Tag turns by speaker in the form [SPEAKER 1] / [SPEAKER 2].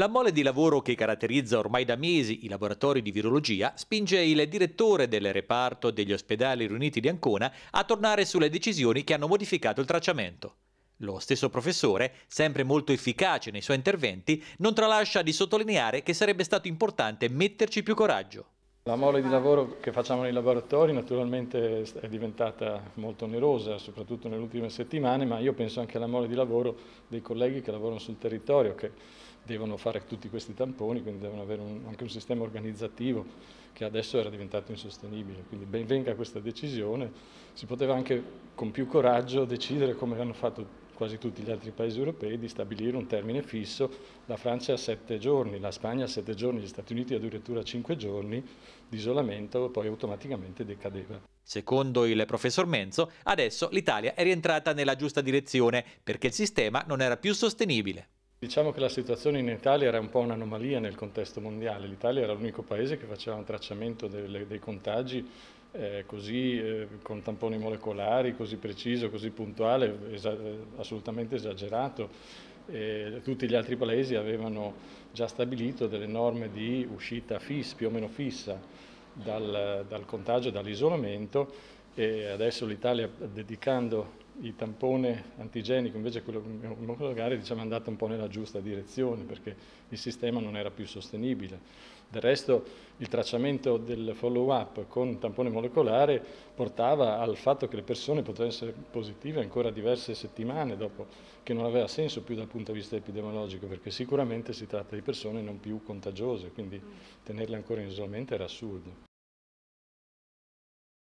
[SPEAKER 1] La mole di lavoro che caratterizza ormai da mesi i laboratori di virologia spinge il direttore del reparto degli ospedali riuniti di Ancona a tornare sulle decisioni che hanno modificato il tracciamento. Lo stesso professore, sempre molto efficace nei suoi interventi, non tralascia di sottolineare che sarebbe stato importante metterci più coraggio.
[SPEAKER 2] La mole di lavoro che facciamo nei laboratori naturalmente è diventata molto onerosa, soprattutto nelle ultime settimane, ma io penso anche alla mole di lavoro dei colleghi che lavorano sul territorio, che devono fare tutti questi tamponi, quindi devono avere un, anche un sistema organizzativo che adesso era diventato insostenibile. Quindi ben venga questa decisione, si poteva anche con più coraggio decidere come hanno fatto quasi tutti gli altri paesi europei di stabilire un termine fisso, la Francia a sette giorni, la Spagna a sette giorni, gli Stati Uniti addirittura a cinque giorni di isolamento poi automaticamente decadeva.
[SPEAKER 1] Secondo il professor Menzo, adesso l'Italia è rientrata nella giusta direzione perché il sistema non era più sostenibile.
[SPEAKER 2] Diciamo che la situazione in Italia era un po' un'anomalia nel contesto mondiale. L'Italia era l'unico paese che faceva un tracciamento delle, dei contagi eh, così eh, con tamponi molecolari, così preciso, così puntuale, esa assolutamente esagerato. E tutti gli altri paesi avevano già stabilito delle norme di uscita fissa, più o meno fissa dal, dal contagio, dall'isolamento e adesso l'Italia dedicando il tampone antigenico invece quello molecolare diciamo, è andata un po' nella giusta direzione perché il sistema non era più sostenibile. Del resto il tracciamento del follow up con tampone molecolare portava al fatto che le persone potevano essere positive ancora diverse settimane dopo, che non aveva senso più dal punto di vista epidemiologico perché sicuramente si tratta di persone non più contagiose, quindi tenerle ancora in isolamento era assurdo.